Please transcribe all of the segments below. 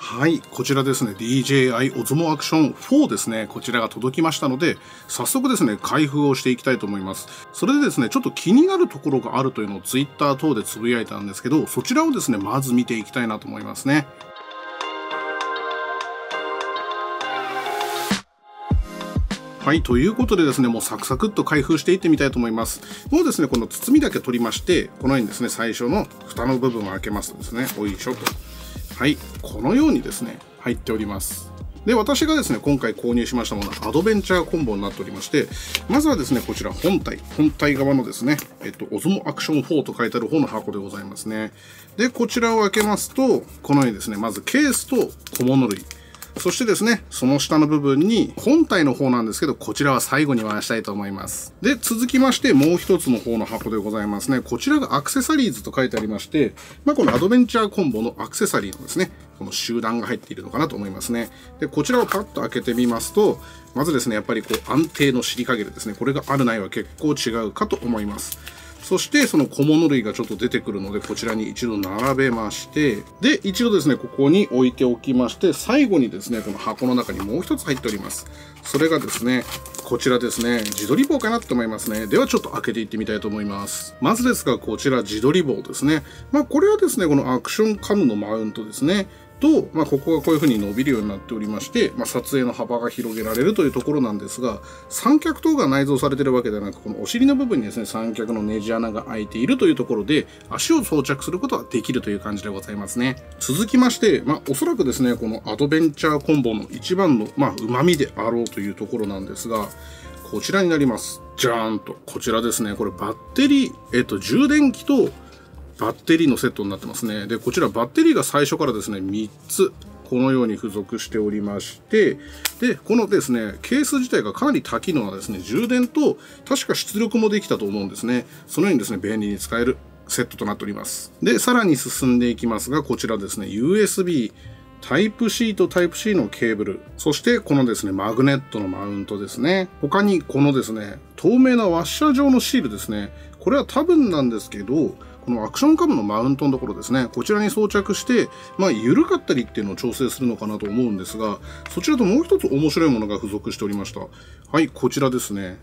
はい、こちらですね、DJI Osmo Action 4ですね、こちらが届きましたので、早速ですね、開封をしていきたいと思います。それでですね、ちょっと気になるところがあるというのを Twitter 等でつぶやいたんですけど、そちらをですね、まず見ていきたいなと思いますね。はい、ということでですね、もうサクサクっと開封していってみたいと思います。もうですね、この包みだけ取りまして、このようにですね、最初の蓋の部分を開けますとですね、おいしょと。はい、このようにですね、入っております。で、私がですね、今回購入しましたものはアドベンチャーコンボになっておりまして、まずはですね、こちら本体、本体側のですね、えっと、オズモアクション4と書いてある方の箱でございますね。で、こちらを開けますと、このようにですね、まずケースと小物類、そしてですね、その下の部分に本体の方なんですけど、こちらは最後に回したいと思います。で、続きましてもう一つの方の箱でございますね。こちらがアクセサリーズと書いてありまして、まあ、このアドベンチャーコンボのアクセサリーのですね、この集団が入っているのかなと思いますね。で、こちらをパッと開けてみますと、まずですね、やっぱりこう安定の尻かげるですね、これがあるないは結構違うかと思います。そしてその小物類がちょっと出てくるので、こちらに一度並べまして、で、一度ですね、ここに置いておきまして、最後にですね、この箱の中にもう一つ入っております。それがですね、こちらですね、自撮り棒かなと思いますね。ではちょっと開けていってみたいと思います。まずですが、こちら自撮り棒ですね。まあ、これはですね、このアクションカムのマウントですね。と、まあ、ここがこういう風に伸びるようになっておりまして、まあ、撮影の幅が広げられるというところなんですが、三脚等が内蔵されているわけではなく、このお尻の部分にですね、三脚のネジ穴が開いているというところで、足を装着することができるという感じでございますね。続きまして、まあ、おそらくですね、このアドベンチャーコンボの一番の、まあ、旨味であろうというところなんですが、こちらになります。じゃーんと。こちらですね。これバッテリー、えっと、充電器とバッテリーのセットになってますね。で、こちらバッテリーが最初からですね、3つ、このように付属しておりまして、で、このですね、ケース自体がかなり多機能なですね、充電と、確か出力もできたと思うんですね。そのようにですね、便利に使えるセットとなっております。で、さらに進んでいきますが、こちらですね、USB、タイプ C とタイプ C のケーブル、そしてこのですね、マグネットのマウントですね。他にこのですね、透明なワッシャー状のシールですね。これは多分なんですけど、このアクションカムのマウントのところですね、こちらに装着して、まあ、緩かったりっていうのを調整するのかなと思うんですが、そちらともう一つ面白いものが付属しておりました。はい、こちらですね。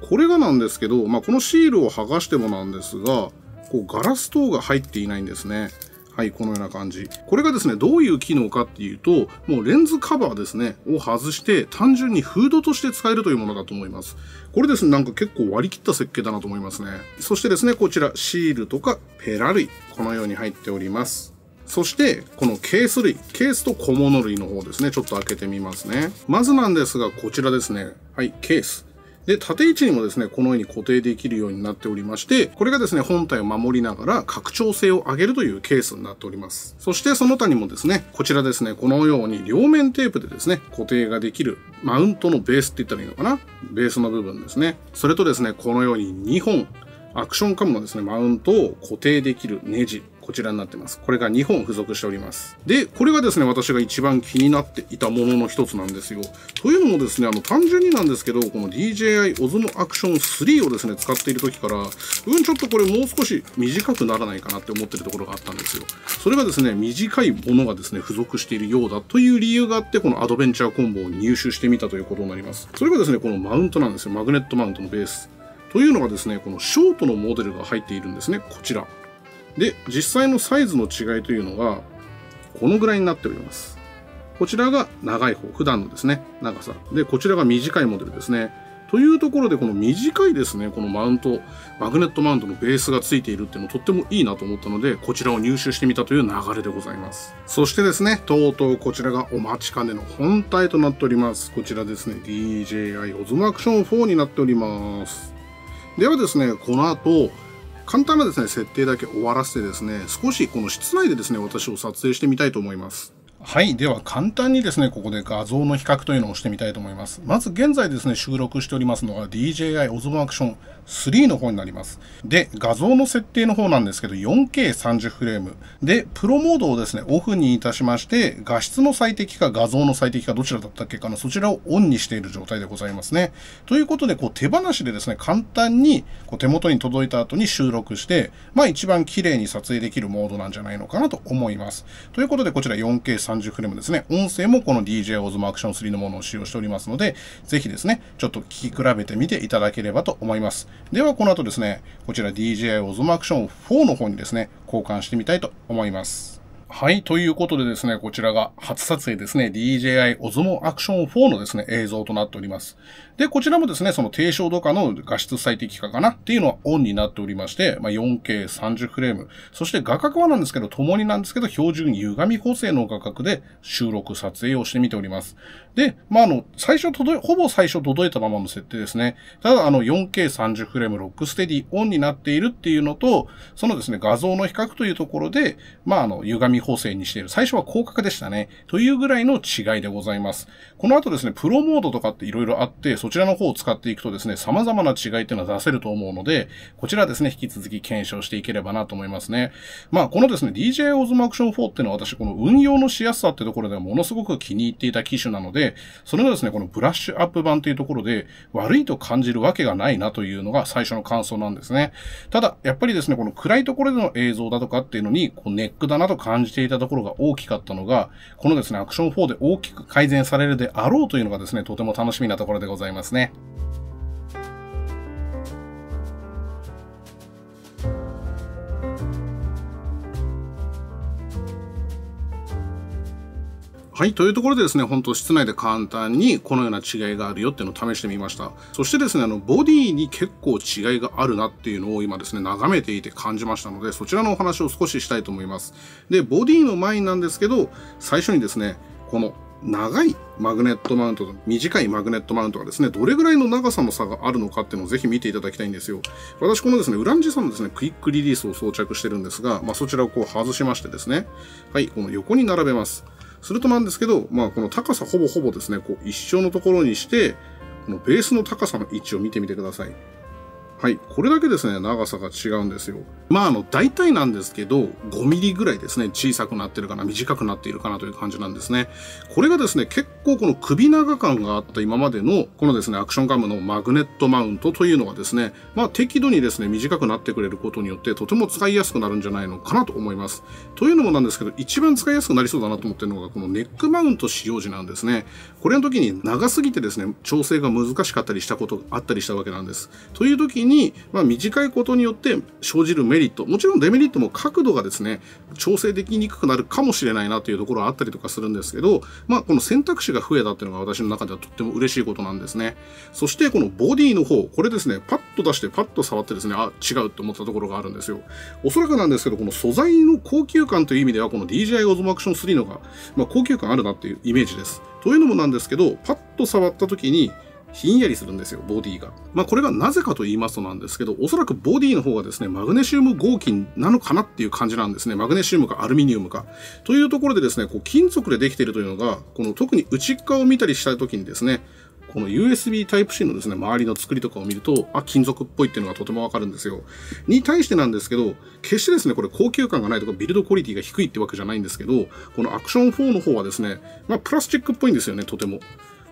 これがなんですけど、まあ、このシールを剥がしてもなんですが、こうガラス等が入っていないんですね。はい、このような感じ。これがですね、どういう機能かっていうと、もうレンズカバーですね、を外して、単純にフードとして使えるというものだと思います。これですね、なんか結構割り切った設計だなと思いますね。そしてですね、こちら、シールとかペラ類、このように入っております。そして、このケース類、ケースと小物類の方ですね、ちょっと開けてみますね。まずなんですが、こちらですね。はい、ケース。で、縦位置にもですね、このように固定できるようになっておりまして、これがですね、本体を守りながら拡張性を上げるというケースになっております。そしてその他にもですね、こちらですね、このように両面テープでですね、固定ができるマウントのベースって言ったらいいのかな？ベースの部分ですね。それとですね、このように2本、アクションカムのですね、マウントを固定できるネジ。こちらになってます。これが2本付属しております。で、これがですね、私が一番気になっていたものの一つなんですよ。というのもですね、あの、単純になんですけど、この DJI Osmo Action 3をですね、使っている時から、うん、ちょっとこれもう少し短くならないかなって思ってるところがあったんですよ。それがですね、短いものがですね、付属しているようだという理由があって、このアドベンチャーコンボを入手してみたということになります。それがですね、このマウントなんですよ。マグネットマウントのベース。というのがですね、このショートのモデルが入っているんですね。こちら。で、実際のサイズの違いというのが、このぐらいになっております。こちらが長い方、普段のですね、長さ。で、こちらが短いモデルですね。というところで、この短いですね、このマウント、マグネットマウントのベースがついているっていうのとってもいいなと思ったので、こちらを入手してみたという流れでございます。そしてですね、とうとうこちらがお待ちかねの本体となっております。こちらですね、DJI Osmo Action 4になっております。ではですね、この後、簡単なですね、設定だけ終わらせてですね、少しこの室内でですね、私を撮影してみたいと思います。はい。では、簡単にですね、ここで画像の比較というのをしてみたいと思います。まず、現在ですね、収録しておりますのが DJI Osmo Action 3の方になります。で、画像の設定の方なんですけど、4K30 フレーム。で、プロモードをですね、オフにいたしまして、画質の最適か画像の最適かどちらだったっけかな、そちらをオンにしている状態でございますね。ということで、こう手放しでですね、簡単にこう手元に届いた後に収録して、まあ一番綺麗に撮影できるモードなんじゃないのかなと思います。ということで、こちら 4K30 30フレームですね。音声もこの DJ オズマアクション3のものを使用しておりますので、ぜひですね、ちょっと聞き比べてみていただければと思います。では、この後ですね、こちら DJ オズマアクション4の方にですね、交換してみたいと思います。はい。ということでですね、こちらが初撮影ですね、DJI Osmo Action 4のですね、映像となっております。で、こちらもですね、その低照度化の画質最適化かなっていうのはオンになっておりまして、まあ、4K30 フレーム。そして画角はなんですけど、共になんですけど、標準歪み補正の画角で収録撮影をしてみております。で、まあ、あの、最初届、ほぼ最初届いたままの設定ですね。ただ、あの、4K30 フレーム RockSteady オンになっているっていうのと、そのですね、画像の比較というところで、まあ、あの、歪み補正にしている。最初は広角でしたね。というぐらいの違いでございます。この後ですね、プロモードとかって色々あって、そちらの方を使っていくとですね、様々な違いっていうのは出せると思うので、こちらですね、引き続き検証していければなと思いますね。まあ、このですね、DJI Osmo Action 4っていうのは私、この運用のしやすさってところではものすごく気に入っていた機種なので、それがですね、このブラッシュアップ版というところで、悪いと感じるわけがないなというのが最初の感想なんですね。ただ、やっぱりですね、この暗いところでの映像だとかっていうのに、こうネックだなと感じていたところが大きかったのが、このですね、アクション4で大きく改善されるであろうというのがですね、とても楽しみなところでございますね。はい。というところでですね、本当室内で簡単にこのような違いがあるよっていうのを試してみました。そしてですね、あの、ボディに結構違いがあるなっていうのを今ですね、眺めていて感じましたので、そちらのお話を少ししたいと思います。で、ボディの前なんですけど、最初にですね、この長いマグネットマウントと短いマグネットマウントがですね、どれぐらいの長さの差があるのかっていうのをぜひ見ていただきたいんですよ。私このですね、ウランジさんのですね、クイックリリースを装着してるんですが、まあ、そちらをこう外しましてですね、はい、この横に並べます。するとなんですけど、まあ、この高さほぼほぼですね、こう一緒のところにして、このベースの高さの位置を見てみてください。はい。これだけですね、長さが違うんですよ。まあ、あの、大体なんですけど、5ミリぐらいですね、小さくなってるかな、短くなっているかなという感じなんですね。これがですね、結構この首長感があった今までの、このですね、アクションガムのマグネットマウントというのがですね、まあ、適度にですね、短くなってくれることによって、とても使いやすくなるんじゃないのかなと思います。というのもなんですけど、一番使いやすくなりそうだなと思ってるのが、このネックマウント使用時なんですね。これの時に長すぎてですね、調整が難しかったりしたことがあったりしたわけなんです。という時に、にまあ、短いことによって生じるメリット、もちろんデメリットも角度がですね、調整できにくくなるかもしれないなというところはあったりとかするんですけど、まあ、この選択肢が増えたっていうのが私の中ではとっても嬉しいことなんですね。そしてこのボディの方、これですね、パッと出してパッと触ってですね、あ、違うって思ったところがあるんですよ。おそらくなんですけど、この素材の高級感という意味では、この DJI Osmo Action 3のが、まあ、高級感あるなっていうイメージです。というのもなんですけど、パッと触った時に、ひんやりするんですよ、ボディが。まあこれがなぜかと言いますとなんですけど、おそらくボディの方がですね、マグネシウム合金なのかなっていう感じなんですね。マグネシウムかアルミニウムか。というところでですね、こう金属でできているというのが、この特に内側を見たりした時にですね、この USB Type-C のですね、周りの作りとかを見ると、あ、金属っぽいっていうのがとてもわかるんですよ。に対してなんですけど、決してですね、これ高級感がないとかビルドクオリティが低いってわけじゃないんですけど、このアクション4の方はですね、まあプラスチックっぽいんですよね、とても。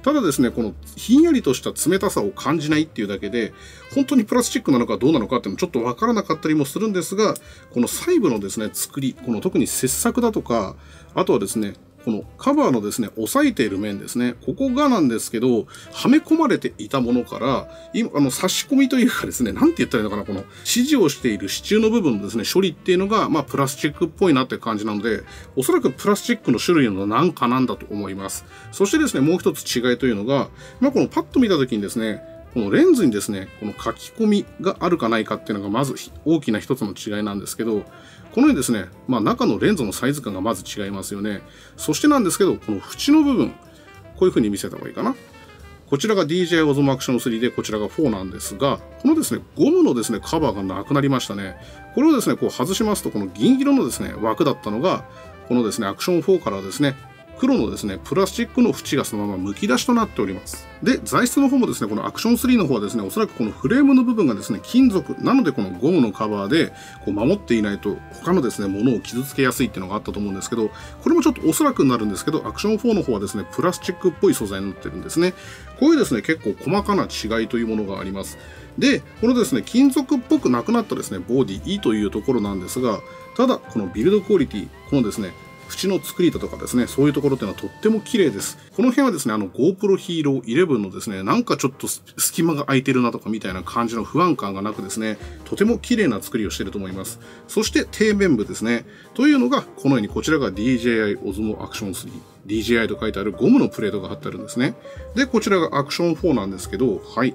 ただですね、このひんやりとした冷たさを感じないっていうだけで、本当にプラスチックなのかどうなのかっていうのちょっとわからなかったりもするんですが、この細部のですね、作り、この特に切削だとか、あとはですね、このカバーのですね、押さえている面ですね。ここがなんですけど、はめ込まれていたものから、今、あの、差し込みというかですね、なんて言ったらいいのかな、この指示をしている支柱の部分のですね、処理っていうのが、まあ、プラスチックっぽいなって感じなので、おそらくプラスチックの種類のなんかなんだと思います。そしてですね、もう一つ違いというのが、まあ、このパッと見たときにですね、このレンズにですね、この書き込みがあるかないかっていうのがまず大きな一つの違いなんですけど、このようにですね、まあ、中のレンズのサイズ感がまず違いますよね。そしてなんですけど、この縁の部分、こういう風に見せた方がいいかな。こちらが DJI Osmo Action 3で、こちらが4なんですが、このですね、ゴムのですね、カバーがなくなりましたね。これをですね、こう外しますと、この銀色のですね、枠だったのが、このですね、アクション4からですね、黒のですね、プラスチックの縁がそのまま剥き出しとなっております。で、材質の方もですね、このアクション3の方はですね、おそらくこのフレームの部分がですね、金属、なのでこのゴムのカバーでこう守っていないと、他のですね、ものを傷つけやすいっていうのがあったと思うんですけど、これもちょっとおそらくになるんですけど、アクション4の方はですね、プラスチックっぽい素材になってるんですね。こういうですね、結構細かな違いというものがあります。で、このですね、金属っぽくなくなったですね、ボディ E というところなんですが、ただ、このビルドクオリティ、このですね、縁の作りだとかですね、そういうところっていうのはとっても綺麗です。この辺はですね、あの GoPro Hero 11のですね、なんかちょっと隙間が空いてるなとかみたいな感じの不安感がなくですね、とても綺麗な作りをしていると思います。そして底面部ですね。というのが、このようにこちらが DJI Osmo Action 3。DJI と書いてあるゴムのプレートが貼ってあるんですね。で、こちらがアクション4なんですけど、はい。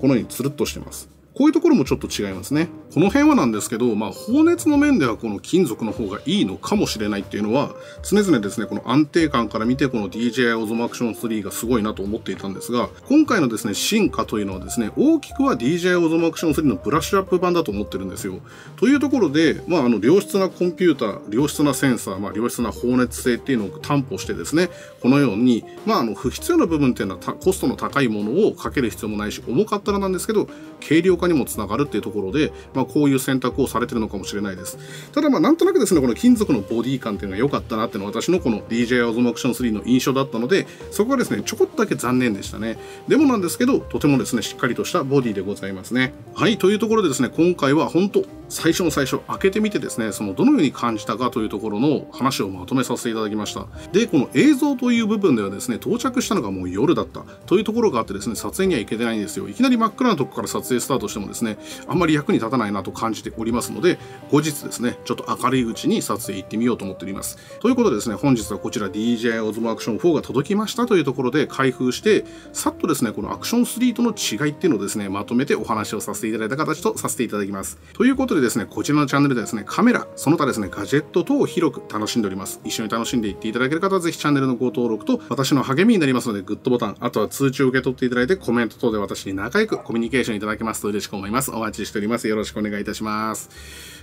このようにつるっとしてます。こういうところもちょっと違いますね。この辺はなんですけど、まあ、放熱の面ではこの金属の方がいいのかもしれないっていうのは、常々ですね、この安定感から見て、この DJI Osmo Action 3がすごいなと思っていたんですが、今回のですね、進化というのはですね、大きくは DJI Osmo Action 3のブラッシュアップ版だと思ってるんですよ。というところで、まあ、あの、良質なコンピューター、良質なセンサー、まあ、良質な放熱性っていうのを担保してですね、このように、まあ、あの、不必要な部分っていうのはコストの高いものをかける必要もないし、重かったらなんですけど、軽量化にもつながるっていうところで、まあ、まこういう選択をされてるのかもしれないです。ただ、まあ、なんとなくですね、この金属のボディ感っていうのが良かったなっていうのは私のこの DJI Osmo Action 3の印象だったので、そこはですね、ちょこっとだけ残念でしたね。でもなんですけど、とてもですね、しっかりとしたボディでございますね。はい、というところでですね、今回は本当最初の最初、開けてみてですね、そのどのように感じたかというところの話をまとめさせていただきました。で、この映像という部分ではですね、到着したのがもう夜だったというところがあってですね、撮影には行けてないんですよ。いきなり真っ暗なとこから撮影スタートしてもですね、あんまり役に立たないなと感じておりますので、後日ですね、ちょっと明るいうちに撮影行ってみようと思っております。ということでですね、本日はこちら DJI Osmo Action 4が届きましたというところで開封して、さっとですね、このアクション3との違いっていうのをですね、まとめてお話をさせていただいた形とさせていただきます。ということでですね、こちらのチャンネルでですね、カメラ、その他ですね、ガジェット等を広く楽しんでおります。一緒に楽しんでいっていただける方はぜひチャンネルのご登録と私の励みになりますので、グッドボタン、あとは通知を受け取っていただいてコメント等で私に仲良くコミュニケーションいただけますと嬉しく思います。お待ちしております。よろしくお願いいたします。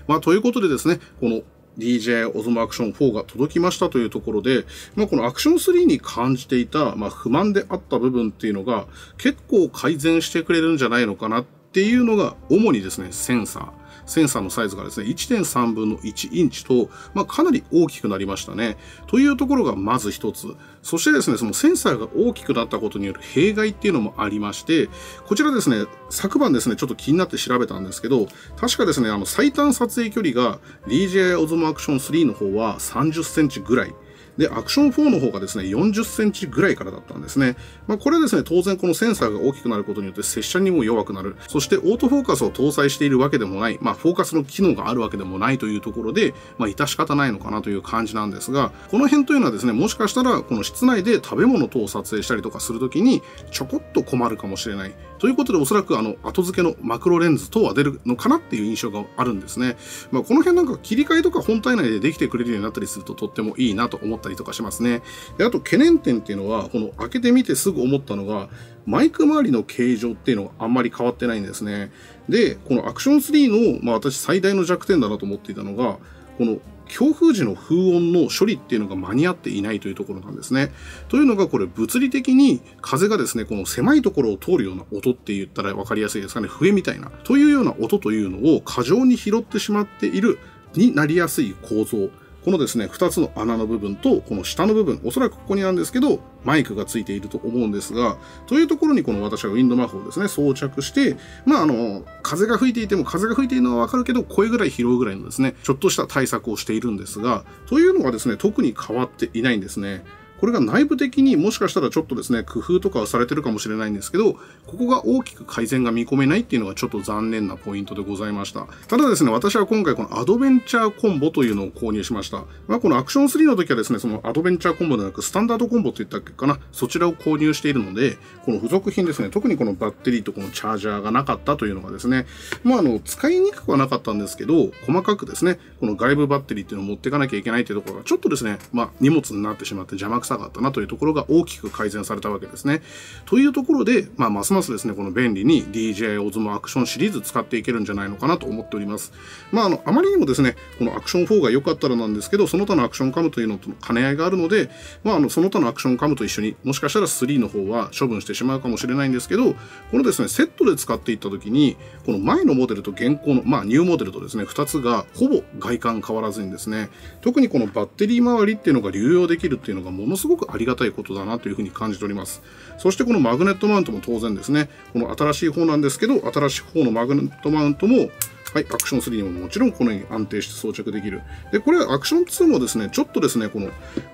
まあ、ということでですね、この DJ オズモアクション4が届きましたというところで、まあ、このアクション3に感じていた、まあ、不満であった部分っていうのが結構改善してくれるんじゃないのかなっていうのが主にですね、センサー。センサーのサイズがですね、1.3分の1インチと、まあ、かなり大きくなりましたね。というところがまず一つ。そしてですね、そのセンサーが大きくなったことによる弊害っていうのもありまして、こちらですね、昨晩ですね、ちょっと気になって調べたんですけど、確かですね、あの最短撮影距離が DJI Osmo Action 3の方は30センチぐらい。で、アクション4の方がですね、40センチぐらいからだったんですね。まあ、これはですね、当然このセンサーが大きくなることによって接写にも弱くなる。そしてオートフォーカスを搭載しているわけでもない、まあ、フォーカスの機能があるわけでもないというところで、まあ、致し方ないのかなという感じなんですが、この辺というのはですね、もしかしたら、この室内で食べ物等を撮影したりとかするときに、ちょこっと困るかもしれない。ということで、おそらくあの、後付けのマクロレンズ等は出るのかなっていう印象があるんですね。まあ、この辺なんか切り替えとか本体内でできてくれるようになったりするととってもいいなと思ったたりとかしますね。で、あと懸念点っていうのは、この開けてみてすぐ思ったのが、マイク周りの形状っていうのがあんまり変わってないんですね。で、このアクション3の、まあ私最大の弱点だなと思っていたのが、この強風時の風音の処理っていうのが間に合っていないというところなんですね。というのがこれ物理的に風がですね、この狭いところを通るような音って言ったら分かりやすいですかね、笛みたいな。というような音というのを過剰に拾ってしまっているになりやすい構造。このですね、2つの穴の部分と、この下の部分、おそらくここになんですけど、マイクがついていると思うんですが、というところにこの私はウィンドマフをですね、装着して、まあ、あの、風が吹いていても、風が吹いているのはわかるけど、声ぐらい拾うぐらいのですね、ちょっとした対策をしているんですが、というのがですね、特に変わっていないんですね。これが内部的にもしかしたらちょっとですね、工夫とかはされてるかもしれないんですけど、ここが大きく改善が見込めないっていうのがちょっと残念なポイントでございました。ただですね、私は今回このアドベンチャーコンボというのを購入しました。まあ、このアクション3の時はですね、そのアドベンチャーコンボではなくスタンダードコンボって言ったっけかな、そちらを購入しているので、この付属品ですね、特にこのバッテリーとこのチャージャーがなかったというのがですね、まあ、あの、使いにくくはなかったんですけど、細かくですね、この外部バッテリーっていうのを持っていかなきゃいけないというところがちょっとですね、まあ、荷物になってしまって邪魔くさかったなというところが大きく改善されたわけですね。というところで、まあ、ますますですね、この便利に DJI Osmo アクションシリーズ使っていけるんじゃないのかなと思っております。まあ、あの、あまりにもですね、このアクション4が良かったらなんですけど、その他のアクションカムというのとの兼ね合いがあるので、まあ、あの、その他のアクションカムと一緒に、もしかしたら3の方は処分してしまうかもしれないんですけど、このですね、セットで使っていった時に、この前のモデルと現行の、まあ、ニューモデルとですね、2つがほぼ外観変わらずにですね、特にこのバッテリー周りっていうのが流用できるっていうのがものすごくありがたいことだなというふうに感じております。そしてこのマグネットマウントも当然ですね、この新しい方なんですけど、新しい方のマグネットマウントも、はい、アクション3ももちろんこのように安定して装着できる。で、これはアクション2もですね、ちょっとですね、この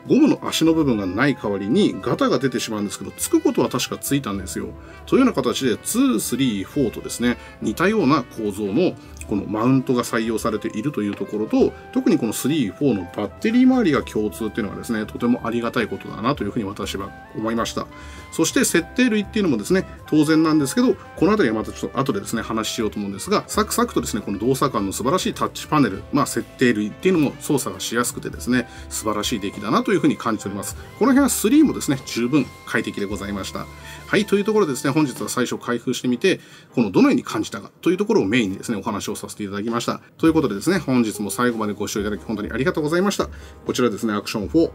ゴムの足の部分がない代わりにガタが出てしまうんですけど、つくことは確かついたんですよ。というような形で2、3、4とですね、似たような構造のこのマウントが採用されているというところと、特にこの3、4のバッテリー周りが共通っていうのがですね、とてもありがたいことだなというふうに私は思いました。そして設定類っていうのもですね、当然なんですけど、この辺りはまたちょっと後でですね、話しようと思うんですが、サクサクとですね、この動作感の素晴らしいタッチパネル、まあ設定類っていうのも操作がしやすくてですね、素晴らしい出来だなというふうに感じております。この辺は3もですね、十分快適でございました。はい、というところでですね、本日は最初開封してみて、このどのように感じたかというところをメインにですね、お話をさせていただきました。ということでですね、本日も最後までご視聴いただき本当にありがとうございました。こちらですね、アクション4。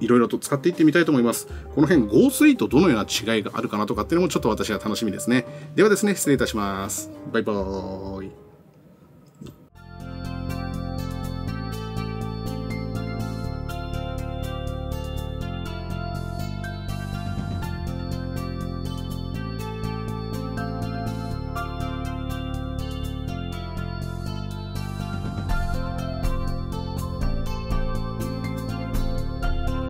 いろいろと使っていってみたいと思います。この辺、GO3 とどのような違いがあるかなとかっていうのもちょっと私は楽しみですね。ではですね、失礼いたします。バイバーイ。